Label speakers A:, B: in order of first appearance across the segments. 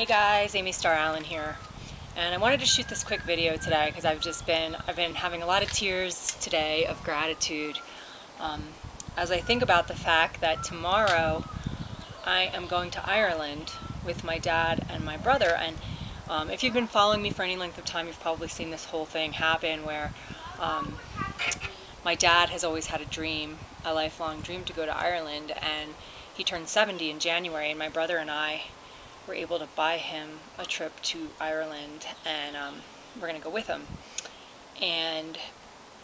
A: Hey guys, Amy Starr Allen here. And I wanted to shoot this quick video today because I've just been, I've been having a lot of tears today of gratitude um, as I think about the fact that tomorrow I am going to Ireland with my dad and my brother. And um, if you've been following me for any length of time, you've probably seen this whole thing happen where um, my dad has always had a dream, a lifelong dream to go to Ireland. And he turned 70 in January, and my brother and I were able to buy him a trip to Ireland, and um, we're going to go with him. And,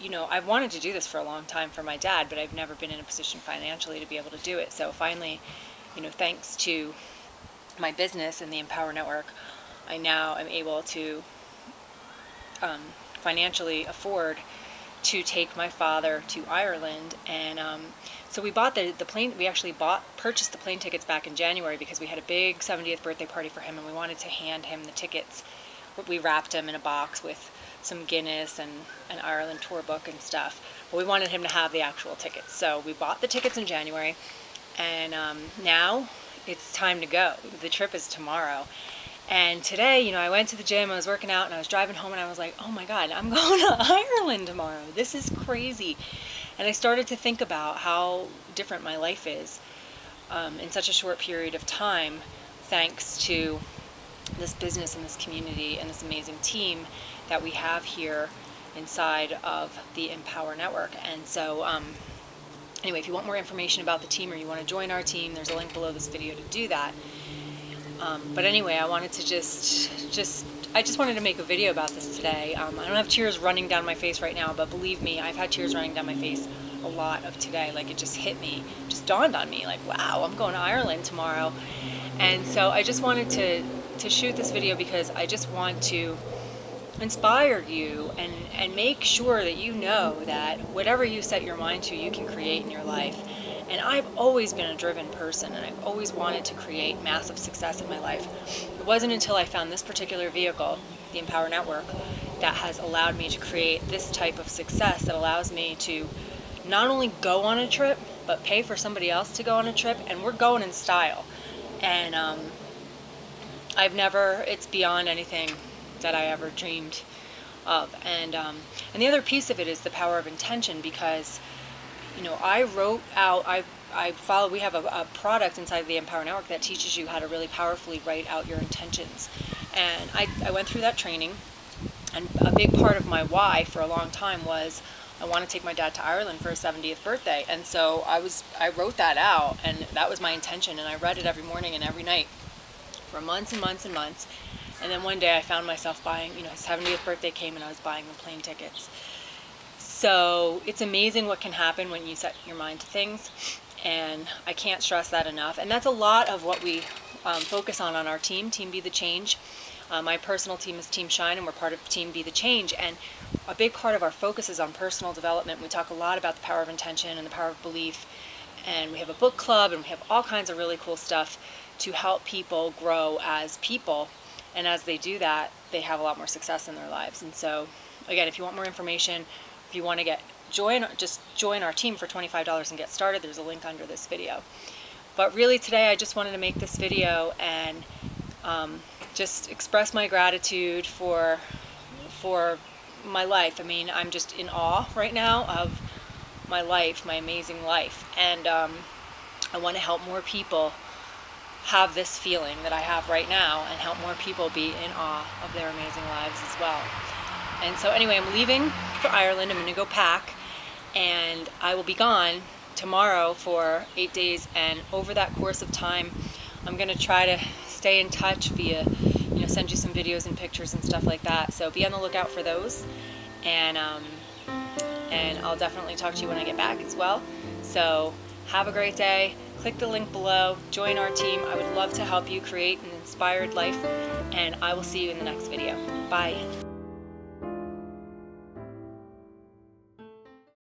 A: you know, I've wanted to do this for a long time for my dad, but I've never been in a position financially to be able to do it. So finally, you know, thanks to my business and the Empower Network, I now am able to um, financially afford to take my father to Ireland. And um, so we bought the, the plane, we actually bought, purchased the plane tickets back in January because we had a big 70th birthday party for him and we wanted to hand him the tickets. We wrapped him in a box with some Guinness and an Ireland tour book and stuff. But we wanted him to have the actual tickets. So we bought the tickets in January and um, now it's time to go. The trip is tomorrow. And today, you know, I went to the gym, I was working out, and I was driving home, and I was like, oh my God, I'm going to Ireland tomorrow. This is crazy. And I started to think about how different my life is um, in such a short period of time, thanks to this business and this community and this amazing team that we have here inside of the Empower Network. And so, um, anyway, if you want more information about the team or you want to join our team, there's a link below this video to do that. Um, but anyway, I wanted to just, just, I just wanted to make a video about this today. Um, I don't have tears running down my face right now, but believe me, I've had tears running down my face a lot of today. Like it just hit me, just dawned on me, like, wow, I'm going to Ireland tomorrow. And so I just wanted to, to shoot this video because I just want to inspire you and, and make sure that you know that whatever you set your mind to, you can create in your life. And I've always been a driven person and I've always wanted to create massive success in my life. It wasn't until I found this particular vehicle, the Empower Network, that has allowed me to create this type of success that allows me to not only go on a trip, but pay for somebody else to go on a trip. And we're going in style. And um, I've never, it's beyond anything that I ever dreamed of. And, um, and the other piece of it is the power of intention because you know, I wrote out, I, I follow, we have a, a product inside the Empower Network that teaches you how to really powerfully write out your intentions. And I, I went through that training, and a big part of my why for a long time was I want to take my dad to Ireland for his 70th birthday. And so I was, I wrote that out, and that was my intention, and I read it every morning and every night for months and months and months. And then one day I found myself buying, you know, his 70th birthday came and I was buying the plane tickets. So it's amazing what can happen when you set your mind to things. And I can't stress that enough. And that's a lot of what we um, focus on on our team, Team Be the Change. Uh, my personal team is Team Shine, and we're part of Team Be the Change. And a big part of our focus is on personal development. We talk a lot about the power of intention and the power of belief. And we have a book club, and we have all kinds of really cool stuff to help people grow as people. And as they do that, they have a lot more success in their lives. And so, again, if you want more information, if you want to get join, just join our team for $25 and get started. There's a link under this video. But really today I just wanted to make this video and um, just express my gratitude for, for my life. I mean, I'm just in awe right now of my life, my amazing life. And um, I want to help more people have this feeling that I have right now and help more people be in awe of their amazing lives as well. And so anyway, I'm leaving for Ireland. I'm going to go pack and I will be gone tomorrow for eight days. And over that course of time I'm going to try to stay in touch via you know send you some videos and pictures and stuff like that. So be on the lookout for those. And um, and I'll definitely talk to you when I get back as well. So have a great day. Click the link below. Join our team. I would love to help you create an inspired life. And I will see you in the next video. Bye